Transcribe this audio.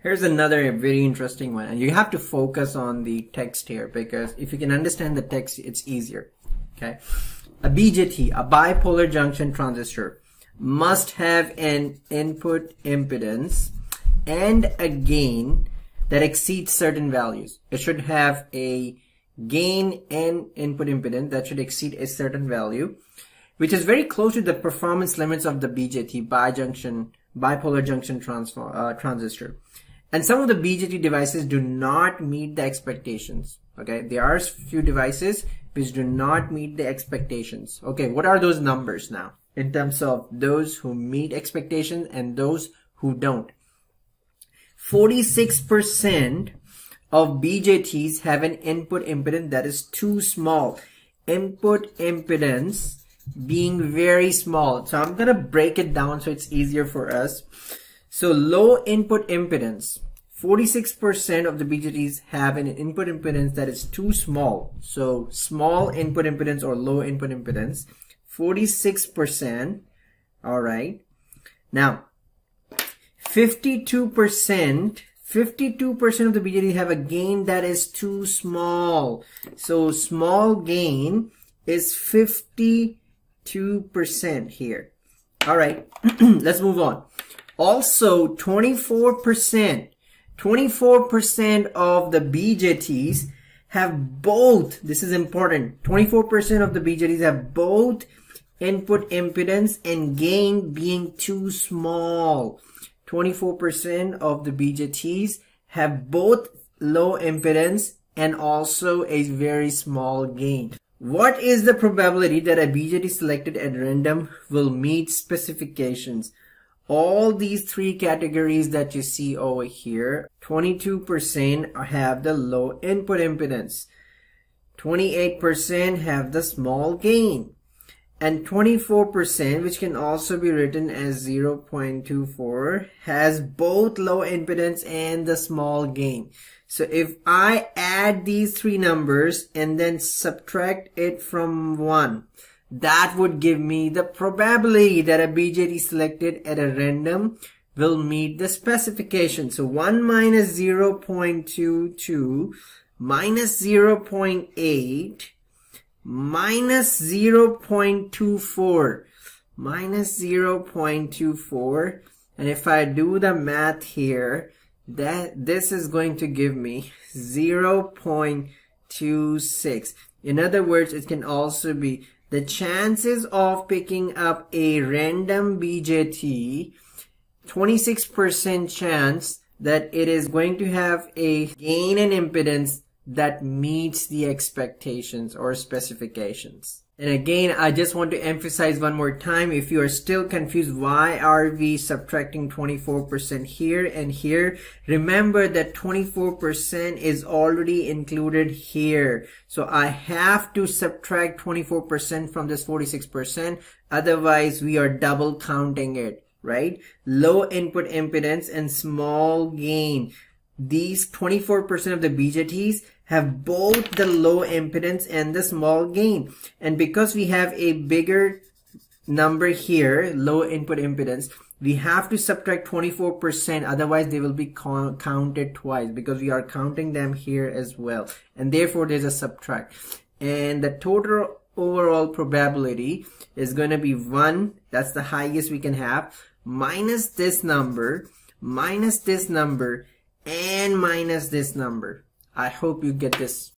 Here's another very interesting one. And you have to focus on the text here because if you can understand the text, it's easier. Okay. A BJT, a bipolar junction transistor, must have an input impedance and a gain that exceeds certain values. It should have a gain and input impedance that should exceed a certain value, which is very close to the performance limits of the BJT, bijunction, bipolar junction uh, transistor. And some of the BJT devices do not meet the expectations. Okay, there are few devices which do not meet the expectations. Okay, what are those numbers now in terms of those who meet expectations and those who don't? 46% of BJTs have an input impedance that is too small. Input impedance being very small. So I'm going to break it down so it's easier for us. So low input impedance. 46% of the BJTs have an input impedance that is too small. So small input impedance or low input impedance. 46%. All right. Now, 52% 52% of the BJTs have a gain that is too small. So small gain is 52% here. All right, let's move on. Also, 24%, 24% of the BJTs have both, this is important, 24% of the BJTs have both input impedance and gain being too small. 24% of the BJTs have both low impedance and also a very small gain. What is the probability that a BJT selected at random will meet specifications? All these three categories that you see over here, 22% have the low input impedance. 28% have the small gain and 24% which can also be written as 0.24 has both low impedance and the small gain. So if I add these three numbers and then subtract it from 1 that would give me the probability that a BJT selected at a random will meet the specification. So 1 minus 0.22 minus 0.8 minus 0.24 minus 0.24 and if I do the math here that this is going to give me 0.26 in other words it can also be the chances of picking up a random BJT 26% chance that it is going to have a gain in impedance that meets the expectations or specifications. And again, I just want to emphasize one more time, if you are still confused, why are we subtracting 24% here and here? Remember that 24% is already included here. So I have to subtract 24% from this 46%. Otherwise, we are double counting it, right? Low input impedance and small gain. These 24% of the BJTs have both the low impedance and the small gain. And because we have a bigger number here, low input impedance, we have to subtract 24%, otherwise they will be counted twice because we are counting them here as well. And therefore there's a subtract. And the total overall probability is going to be 1, that's the highest we can have, minus this number, minus this number, and minus this number. I hope you get this